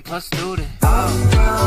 plus student. Oh,